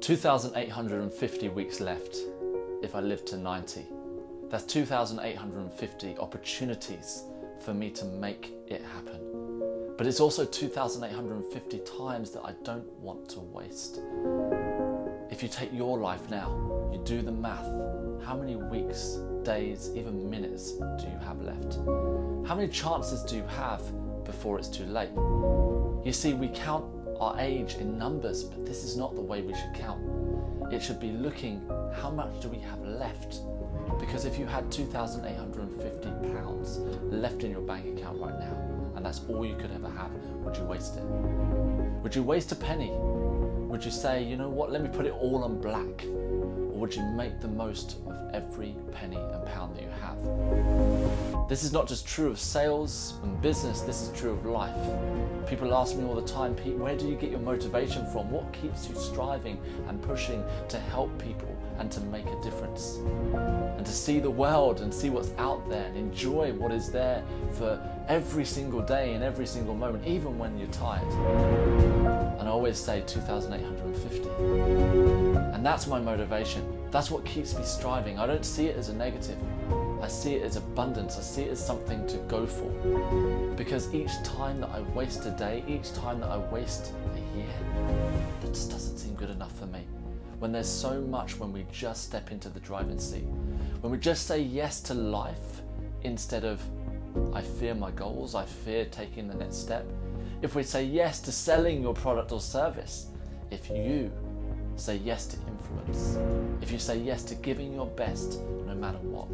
2,850 weeks left if I live to 90. That's 2,850 opportunities for me to make it happen. But it's also 2,850 times that I don't want to waste. If you take your life now, you do the math, how many weeks, days, even minutes do you have left? How many chances do you have before it's too late? You see, we count our age in numbers, but this is not the way we should count. It should be looking how much do we have left? Because if you had 2,850 pounds left in your bank account right now, and that's all you could ever have, would you waste it? Would you waste a penny? Would you say, you know what, let me put it all on black? Would you make the most of every penny and pound that you have? This is not just true of sales and business, this is true of life. People ask me all the time, Pete, where do you get your motivation from? What keeps you striving and pushing to help people and to make a difference? And to see the world and see what's out there and enjoy what is there for every single day and every single moment, even when you're tired. And I always say 2,850. And that's my motivation. That's what keeps me striving. I don't see it as a negative. I see it as abundance. I see it as something to go for. Because each time that I waste a day, each time that I waste a year, that just doesn't seem good enough for me. When there's so much when we just step into the driving seat, when we just say yes to life instead of I fear my goals, I fear taking the next step. If we say yes to selling your product or service, if you say yes to influence, if you say yes to giving your best no matter what,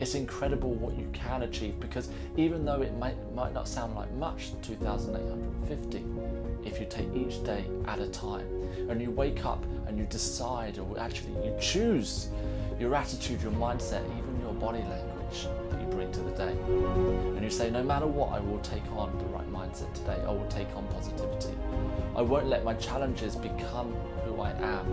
it's incredible what you can achieve because even though it might, might not sound like much, 2,850, if you take each day at a time and you wake up and you decide or actually you choose your attitude, your mindset, even your body language that you bring to the day. And you say, no matter what, I will take on the right mindset today. I will take on positivity. I won't let my challenges become who I am.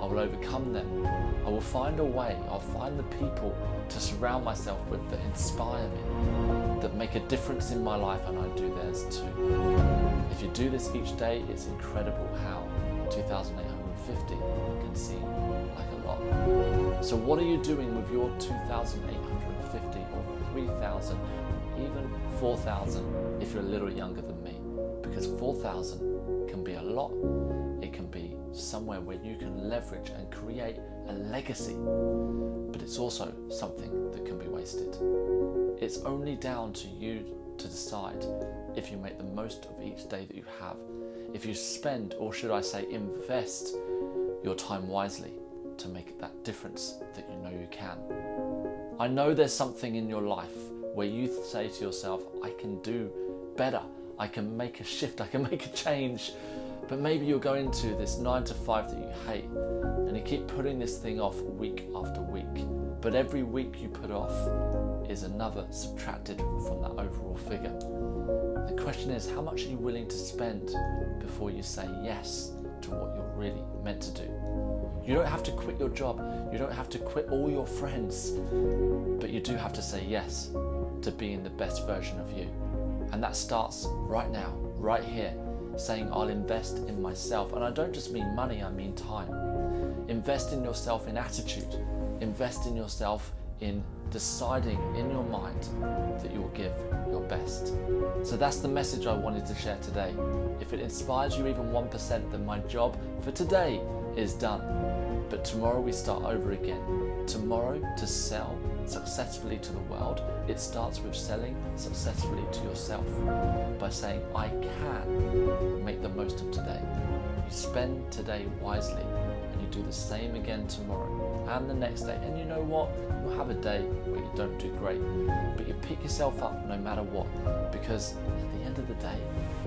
I will overcome them. I will find a way. I'll find the people to surround myself with that inspire me, that make a difference in my life, and I do theirs too. If you do this each day, it's incredible how 2,850 can seem like a lot. So, what are you doing with your 2,850 or 3,000, even 4,000 if you're a little younger than me? Because 4,000 can be a lot. It can be somewhere where you can leverage and create a legacy, but it's also something that can be wasted. It's only down to you to decide if you make the most of each day that you have, if you spend, or should I say, invest your time wisely to make that difference that you know you can. I know there's something in your life where you say to yourself, I can do better, I can make a shift, I can make a change. But maybe you're going to this nine to five that you hate and you keep putting this thing off week after week. But every week you put off is another subtracted from that overall figure. The question is, how much are you willing to spend before you say yes to what you're really meant to do? You don't have to quit your job, you don't have to quit all your friends, but you do have to say yes to being the best version of you. And that starts right now, right here, saying, I'll invest in myself. And I don't just mean money, I mean time. Invest in yourself in attitude, invest in yourself in deciding in your mind that you will give your best. So that's the message I wanted to share today. If it inspires you even 1%, then my job for today is done. But tomorrow we start over again. Tomorrow to sell successfully to the world, it starts with selling successfully to yourself by saying, I can make the most of today. Spend today wisely and you do the same again tomorrow and the next day. And you know what? You'll have a day where you don't do great, but you pick yourself up no matter what because at the end of the day,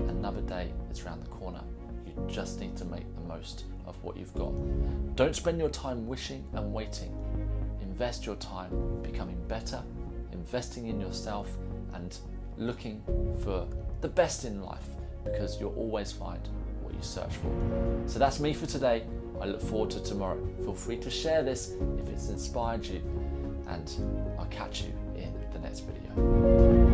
another day is around the corner. You just need to make the most of what you've got. Don't spend your time wishing and waiting. Invest your time becoming better, investing in yourself, and looking for the best in life because you'll always find you search for. So that's me for today. I look forward to tomorrow. Feel free to share this if it's inspired you, and I'll catch you in the next video.